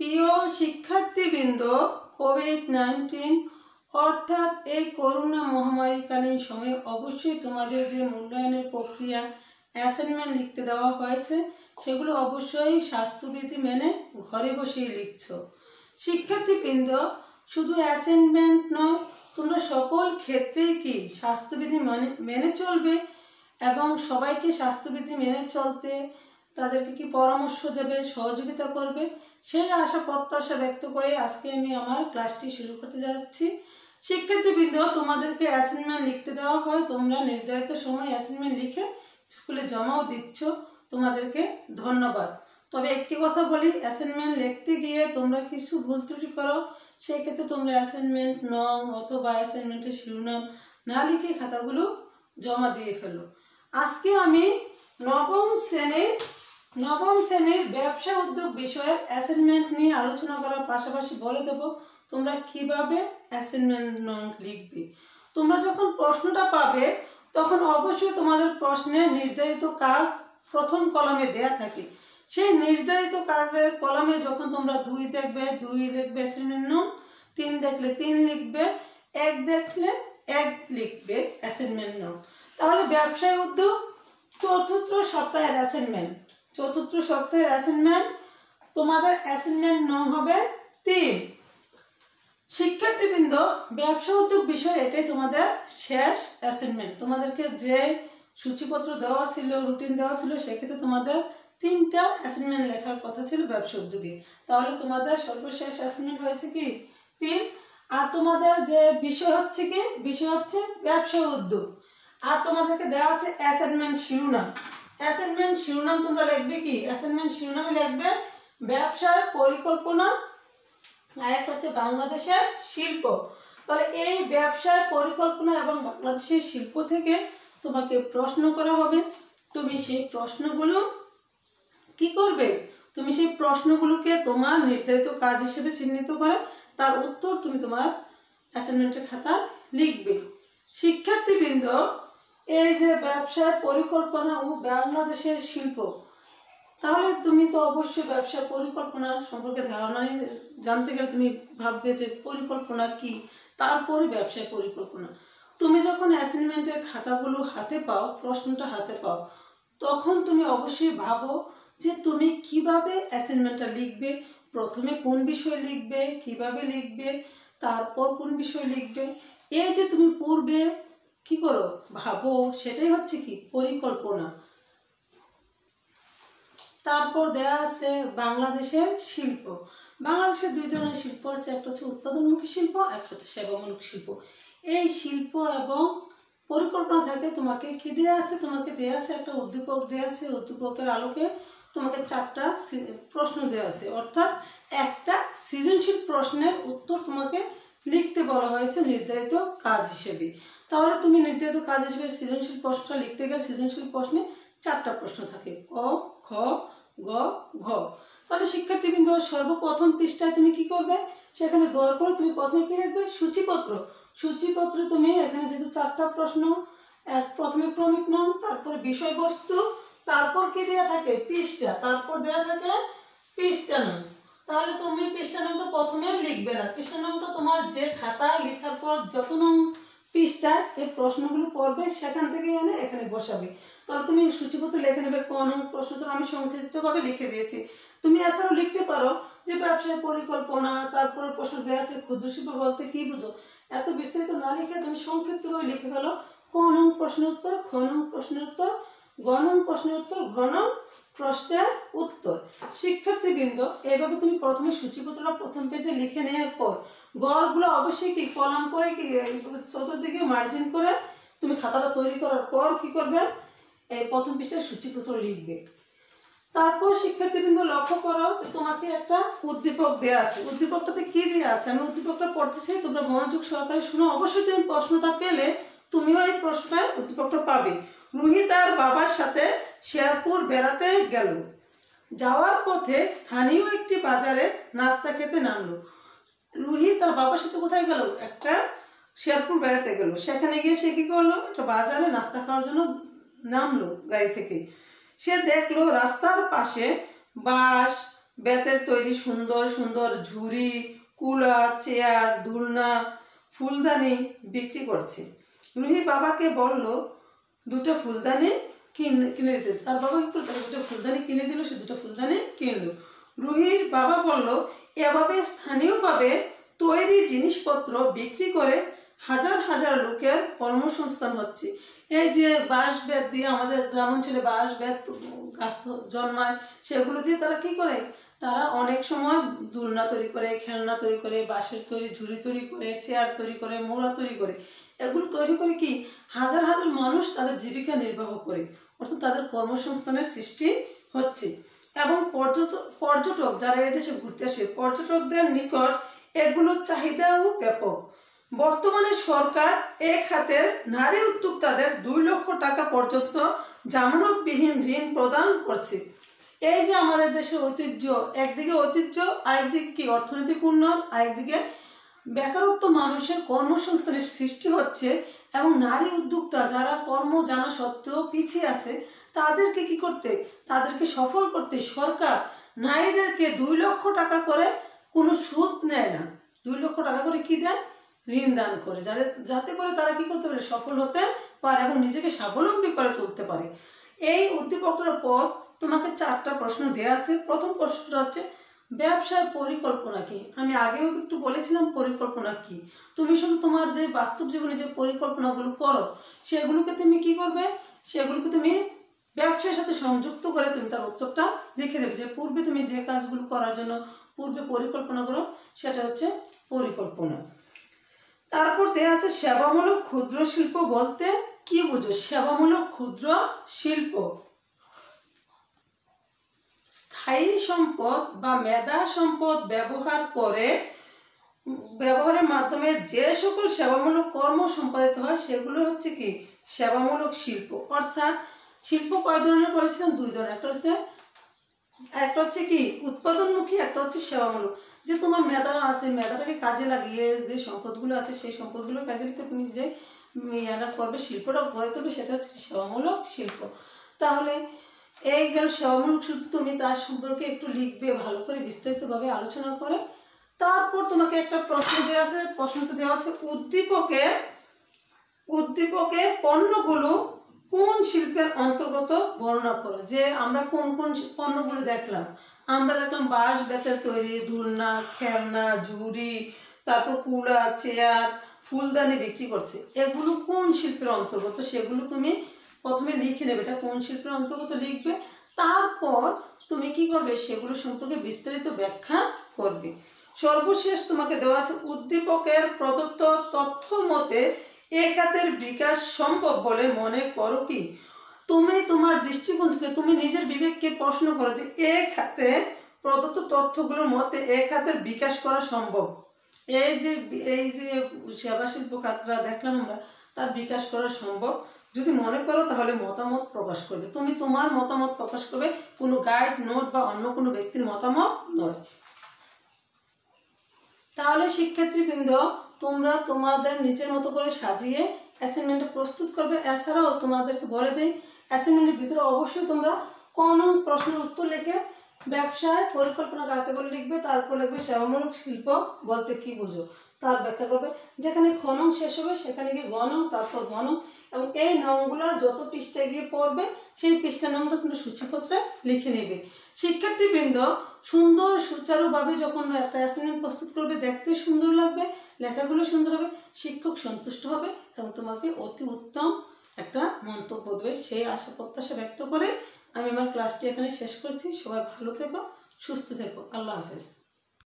প্রিয় শিক্ষার্থীবৃন্দ Covid nineteen অর্থাৎ এই করোনা মহামারীকালীন সময়ে অবশ্যই তোমাদের যে মূল্যায়নের প্রক্রিয়া অ্যাসাইনমেন্ট লিখতে দেওয়া হয়েছে, সেগুলো অবশ্যই স্বাস্থ্যবিধি মেনে ঘরে বসেই লিখছ। শিক্ষার্থীবৃন্দ, শুধু অ্যাসাইনমেন্ট নয়, তোমরা সকল ক্ষেত্রেই কি স্বাস্থ্যবিধি মানে মেনে চলবে? এবং সবাইকে স্বাস্থ্যবিধি মেনে চলতে তাদেরকে কি পরামর্শ দেবে, সহযোগিতা করবে? সেই আশা, প্রত্যাশা ব্যক্ত করে আজকে আমি আমার ক্লাসটি শুরু করতে যাচ্ছি। শিক্ষার্থীবৃন্দ, তোমাদেরকে অ্যাসাইনমেন্ট লিখতে দেওয়া হয়। তোমরা নির্ধারিত সময় অ্যাসাইনমেন্ট লিখে স্কুলে জমাও দিচ্ছ। তোমাদেরকে ধন্যবাদ। তবে একটি কথা বলি অ্যাসাইনমেন্ট লিখতে গিয়ে তোমরা কিছু ভুল ত্রুটি করো সেই ক্ষেত্রে তোমরা অ্যাসাইনমেন্ট নং অথবা অ্যাসাইনমেন্টের শিরোনাম না লিখে খাতাগুলো জমা দিয়ে ফেলো। আজকে আমি নবম শ্রেণির নবম শ্রেণির ব্যবসা উদ্যোগ বিষয়ের অ্যাসাইনমেন্ট নিয়ে আলোচনা করার পাশাপাশি বলে দেবো, তোমরা কীভাবে অ্যাসাইনমেন্ট লিখবে? তোমরা যখন প্রশ্নটা পাবে, তখন অবশ্যই তোমাদের প্রশ্নের নির্ধারিত কাজ প্রথম কলমে দেয়া থাকে। সেই নির্ধারিত কাজের কলমে যখন তোমরা দুই দেখবে, দুই লিখবে অ্যাসাইনমেন্ট তিন দেখলে তিন লিখবে, এক দেখলে এক লিখবে অ্যাসাইনমেন্ট নং তাহলে ব্যবসায় উদ্যোগ চতুর্থ সপ্তাহের অ্যাসাইনমেন্ট চতুর্থ সপ্তাহের অ্যাসাইনমেন্ট তোমাদের অ্যাসাইনমেন্ট নং হবে তিন। শিক্ষার্থীবৃন্দ, ব্যবসা উদ্যোগ বিষয় এটাই তোমাদের শেষ অ্যাসাইনমেন্ট তোমাদেরকে যে সূচিপত্র দেওয়া ছিল রুটিন দেওয়া ছিল, সেক্ষেত্রে তোমাদের তিনটা অ্যাসাইনমেন্ট লেখার কথা ছিল ব্যবসা উদ্যোগে। তাহলে তোমাদের সর্বশেষ অ্যাসাইনমেন্ট হয়েছে কি? তিন। আর তোমাদের যে বিষয় হচ্ছে কি? বিষয় হচ্ছে ব্যবসা উদ্যোগ। আর তোমাদেরকে দেওয়া আছে অ্যাসাইনমেন্ট শিরোনাম। অ্যাসাইনমেন্ট শিরোনাম তোমরা লিখবে কি? অ্যাসাইনমেন্ট শিরোনামে লিখবে ব্যবসার পরিকল্পনা আর একটা হচ্ছে বাংলাদেশের শিল্প। তাহলে এই ব্যবসার পরিকল্পনা এবং বাংলাদেশের শিল্প থেকে তোমাকে প্রশ্ন করা হবে। তুমি সেই প্রশ্নগুলো কি করবে? তুমি সেই প্রশ্নগুলোকে তোমার নির্ধারিত কাজ হিসেবে চিহ্নিত করে তার উত্তর তুমি তোমার অ্যাসাইনমেন্টের খাতা লিখবে। শিক্ষার্থীবৃন্দ এই যে ব্যবসার পরিকল্পনা ও বাংলাদেশের শিল্প, তাহলে তুমি তো অবশ্যই ব্যবসার পরিকল্পনা সম্পর্কে ধারণা জানতে গেলে তুমি ভাববে যে পরিকল্পনা কি তারপরে ব্যবসায় পরিকল্পনা। তুমি যখন অ্যাসাইনমেন্টের খাতাগুলো হাতে পাও, প্রশ্নটা হাতে পাও, তখন তুমি অবশ্যই ভাবো যে তুমি কীভাবে অ্যাসাইনমেন্টটা লিখবে, প্রথমে কোন বিষয় লিখবে, কীভাবে লিখবে, তারপর কোন বিষয় লিখবে। এই যে তুমি পূর্বে কি করো? ভাবো, সেটাই হচ্ছে কি? পরিকল্পনা। তারপর দেয়া আছে বাংলাদেশের শিল্প। বাংলাদেশের দুই ধরনের শিল্প আছে। একটা হচ্ছে উৎপাদনমুখী শিল্প, একটা হচ্ছে সেবামূলক শিল্প। এই শিল্প এবং পরিকল্পনা থাকে তোমাকে কি দেওয়া আছে? তোমাকে দেওয়া আছে একটা উদ্দীপক দেওয়া আছে উদ্দীপকের আলোকে তোমাকে চারটা প্রশ্ন দেওয়া আছে। অর্থাৎ একটা সৃজনশীল প্রশ্নের উত্তর তোমাকে লিখতে বলা হয়েছে নির্ধারিত কাজ হিসেবে। তাহলে তুমি নির্ধারিত কাজ হিসেবে সৃজনশীল প্রশ্নটা লিখতে গেলে সৃজনশীল প্রশ্নে চারটা প্রশ্ন থাকে। ক, খ, গ, ঘ। তাহলে শিক্ষার্থীবৃন্দ, সর্বপ্রথম পৃষ্ঠায় তুমি কি করবে? সেখানে গড় করে তুমি প্রথমে কি লিখবে? সূচিপত্র। সূচিপত্র তুমি এখানে যেহেতু চারটা প্রশ্ন, এক প্রথমে ক্রমিক নাম, তারপর বিষয়বস্তু, তারপর কি দেওয়া থাকে? পৃষ্ঠা। তারপর দেওয়া থাকে পৃষ্ঠা নাম। তাহলে তুমি পৃষ্ঠা নামটা প্রথমে লিখবে না। পৃষ্ঠা নামটা তোমার যে খাতায় লেখার পর যত নাম পৃষ্ঠায় এই প্রশ্নগুলো পড়বে, সেখান থেকে এনে এখানে বসাবে। তাহলে তুমি সূচিপত্র লেখে নেবে, কোন প্রশ্ন তো আমি সংক্ষিপ্তভাবে লিখে দিয়েছি। তুমি এছাড়াও লিখতে পারো যে ব্যবসায় পরিকল্পনা, তারপরে প্রশ্ন দেওয়া আছে, ক্ষুদ্র শিল্প বলতে কি বুঝো? এত বিস্তারিত না লিখে তুমি সংক্ষিপ্তভাবে লিখে ফেলো, কোন প্রশ্ন উত্তর, কোন প্রশ্ন উত্তর গণন প্রশ্নের উত্তর ঘন প্রশ্নের উত্তর। শিক্ষার্থী শিক্ষার্থীবৃন্দ এইভাবে তুমি প্রথমে সূচিপত্রটা প্রথম পেজে লিখে নেওয়ার পর, গড়গুলো অবশ্যই কি কলাম করে কি চতুর্দিকে মার্জিন করে তুমি খাতাটা তৈরি করার পর কি করবে? এই প্রথম পৃষ্ঠায় সূচিপত্র লিখবে। তারপর শিক্ষার্থীবৃন্দ লক্ষ্য করো যে তোমাকে একটা উদ্দীপক দেওয়া আছে। উদ্দীপকটাতে কি দেওয়া আছে? আমি উদ্দীপকটা পড়তেছি তোমরা মনোযোগ সহকারে শুনো। অবশ্যই তুমি প্রশ্নটা পেলে তুমিও এই প্রশ্নের উদ্দীপকটা পাবে। রুহি তার বাবার সাথে শেরপুর বেড়াতে গেল। যাওয়ার পথে স্থানীয় একটি বাজারে নাস্তা খেতে নামলো। রুহি তার বাবার সাথে কোথায় গেল? একটা শেরপুর বেড়াতে গেল। সেখানে গিয়ে সে কী করল? একটা বাজারে নাস্তা খাওয়ার জন্য নামলো গাড়ি থেকে। সে দেখল রাস্তার পাশে বাঁশ, বেতের তৈরি সুন্দর সুন্দর ঝুড়ি, কুলার, চেয়ার, দুলনা, ফুলদানি বিক্রি করছে। রুহি বাবাকে বলল দুটো ফুলদানি কিনে কিনে দিতে। তার বাবা কি করল? তাকে দুটো ফুলদানি কিনে দিল, সে দুটো ফুলদানি কিনলো। রুহির বাবা বলল, এভাবে স্থানীয়ভাবে তৈরি জিনিসপত্র বিক্রি করে হাজার হাজার লোকের কর্মসংস্থান হচ্ছে। এই যে বাঁশ বেত দিয়ে আমাদের গ্রাম অঞ্চলে বাঁশ বেত গাছ জন্মায়, সেগুলো দিয়ে তারা কি করে? তারা অনেক সময় দুলনা তৈরি করে, খেলনা তৈরি করে, বাঁশের তৈরি, ঝুড়ি তৈরি করে, চেয়ার তৈরি করে, মোড়া তৈরি করে। এগুলো তৈরি করে কি? হাজার হাজার মানুষ তাদের জীবিকা নির্বাহ করে। অর্থাৎ তাদের কর্মসংস্থানের সৃষ্টি হচ্ছে। এবং পর্যটক পর্যটক যারা এদেশে ঘুরতে আসে, পর্যটকদের নিকট এগুলোর চাহিদাও ব্যাপক। বর্তমানে সরকার এ খাতের নারী উদ্যোক্তাদের দুই লক্ষ টাকা পর্যন্ত জামানতবিহীন ঋণ প্রদান করছে। এই যে আমাদের দেশের ঐতিহ্য, একদিকে ঐতিহ্য, আরেকদিকে কি? অর্থনৈতিক উন্নয়ন, আরেকদিকে বেকারত্ব মানুষের কর্মসংস্থানের সৃষ্টি হচ্ছে এবং নারী উদ্যোক্তা যারা কর্ম জানা সত্ত্বেও পিছিয়ে আছে, তাদেরকে কি করতে? তাদেরকে সফল করতে সরকার নারীদেরকে দুই লক্ষ টাকা করে কোনো সুদ নেয় না। দুই লক্ষ টাকা করে কি দেয়? ঋণ দান করে। যাতে যাতে করে তারা কি করতে পারে? সফল হতে পারে এবং নিজেকে স্বাবলম্বী করে তুলতে পারে। এই উদ্দীপকটার পর তোমাকে চারটা প্রশ্ন দেওয়া আছে। প্রথম প্রশ্নটা হচ্ছে, ব্যবসার পরিকল্পনা কি? আমি আগেও একটু বলেছিলাম পরিকল্পনা কি? তুমি শুধু তোমার যে বাস্তব জীবনে যে পরিকল্পনাগুলো করো, সেগুলোকে তুমি কি করবে? সেগুলোকে তুমি ব্যবসার সাথে সংযুক্ত করে তুমি তার উত্তরটা লিখে দেবে যে পূর্বে তুমি যে কাজগুলো করার জন্য পূর্বে পরিকল্পনা করো, সেটা হচ্ছে পরিকল্পনা। তারপর দেওয়া আছে, সেবামূলক ক্ষুদ্র শিল্প বলতে কি বুঝো? সেবামূলক ক্ষুদ্র শিল্প। স্থায়ী সম্পদ বা মেধা সম্পদ ব্যবহার করে, ব্যবহারের মাধ্যমে যে সকল সেবামূলক কর্ম সম্পাদিত হয়, সেগুলো হচ্ছে কি? সেবামূলক শিল্প। অর্থাৎ শিল্প কয় ধরনের করেছিলাম দুই ধরনের। একটা হচ্ছে একটা হচ্ছে কি? উৎপাদনমুখী, একটা হচ্ছে সেবামূলক। যে তোমার মেধা আছে, মেধাটাকে কাজে লাগিয়ে যে সম্পদগুলো আছে, সেই সম্পদগুলো কাজে লিখে তুমি যে ইয়াটা করবে শিল্পটা গড়ে তুলবে, সেটা হচ্ছে সেবামূলক শিল্প। তাহলে এই গেল সেবামূলক শিল্প, তুমি তার সম্পর্কে একটু লিখবে, ভালো করে বিস্তারিতভাবে আলোচনা করে। তারপর তোমাকে একটা প্রশ্ন দেওয়া আছে, প্রশ্নটা দেওয়া আছে উদ্দীপকের উদ্দীপকে পণ্যগুলো কোন শিল্পের অন্তর্গত বর্ণনা করো? যে আমরা কোন কোন পণ্যগুলো দেখলাম। আমরা দেখলাম বাঁশ, বেতের তৈরি, দুলনা, খেলনা, ঝুড়ি, তারপর কুলা, চেয়ার ফুলদানি বিক্রি করছে। এগুলো কোন শিল্পের অন্তর্গত? সেগুলো তুমি প্রথমে লিখে নেবে। এটা কোন শিল্পের অন্তর্গত লিখবে? তারপর তুমি কি করবে? সেগুলো সম্পর্কে বিস্তারিত ব্যাখ্যা করবে। সর্বশেষ তোমাকে দেওয়া আছে, উদ্দীপকের প্রদত্ত তথ্য মতে এ খাতের বিকাশ সম্ভব বলে মনে করো কি? তুমি তোমার দৃষ্টিকোণ থেকে তুমি নিজের বিবেককে প্রশ্ন করো যে এ খাতে প্রদত্ত তথ্যগুলোর মতে এ খাতের বিকাশ করা সম্ভব। এই যে এই যে সেবা শিল্প খাতটা দেখলাম আমরা তার বিকাশ করা সম্ভব? যদি মনে করো তাহলে মতামত প্রকাশ করবে। তুমি তোমার মতামত প্রকাশ করবে, কোনো গাইড নোট বা অন্য কোনো ব্যক্তির মতামত নয়। তাহলে শিক্ষার্থীবৃন্দ, তোমরা তোমাদের নিজের মতো করে সাজিয়ে অ্যাসাইনমেন্টটা প্রস্তুত করবে। এছাড়াও তোমাদেরকে বলে দেয় অ্যাসাইনমেন্টের ভিতরে অবশ্যই তোমরা কোন প্রশ্নের উত্তর লিখে ব্যবসায় পরিকল্পনা কাকে বলে লিখবে, তারপর লিখবে সেবামূলক শিল্প বলতে কি বুঝো? তার ব্যাখ্যা করবে, যেখানে খনন শেষ হবে সেখানে গিয়ে গণন তারপর গণন এবং এই নংগুলো যত পৃষ্ঠায় গিয়ে পড়বে, সেই পৃষ্ঠা নংটা তুমি সূচিপত্রে লিখে নেবে। শিক্ষার্থীবৃন্দ সুন্দর সুচারুভাবে যখন একটা অ্যাসাইনমেন্ট প্রস্তুত করবে, দেখতে সুন্দর লাগবে, লেখাগুলো সুন্দর হবে, শিক্ষক সন্তুষ্ট হবে, এবং তোমাকে অতি উত্তম একটা মন্তব্য দেবে। সেই আশা, প্রত্যাশা ব্যক্ত করে আমি আমার ক্লাসটি এখানে শেষ করছি। সবাই ভালো থেকো সুস্থ থেকো। আল্লাহ হাফেজ।